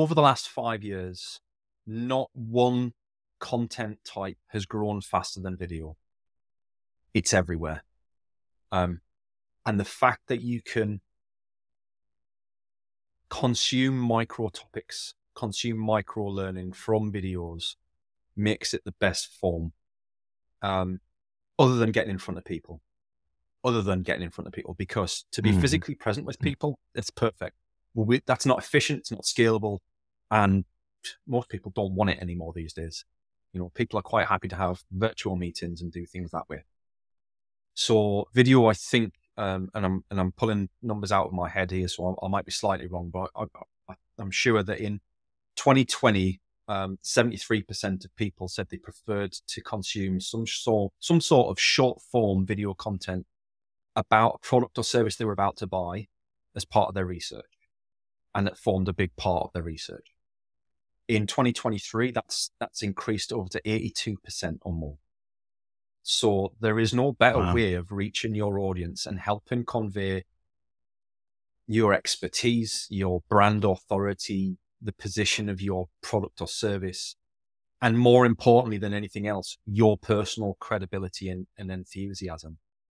over the last five years, not one content type has grown faster than video. It's everywhere. Um, and the fact that you can consume micro topics, consume micro learning from videos makes it the best form. Um, other than getting in front of people, other than getting in front of people, because to be mm physically present with people, it's perfect. Well, we, that's not efficient. It's not scalable. And most people don't want it anymore these days. You know, people are quite happy to have virtual meetings and do things that way. So video, I think, um, and I'm and I'm pulling numbers out of my head here, so I, I might be slightly wrong, but I, am sure that in 2020, um, 73% of people said they preferred to consume some sort some sort of short form video content about a product or service they were about to buy as part of their research, and that formed a big part of their research. In 2023, that's that's increased over to 82% or more. So there is no better wow. way of reaching your audience and helping convey your expertise, your brand authority, the position of your product or service, and more importantly than anything else, your personal credibility and, and enthusiasm.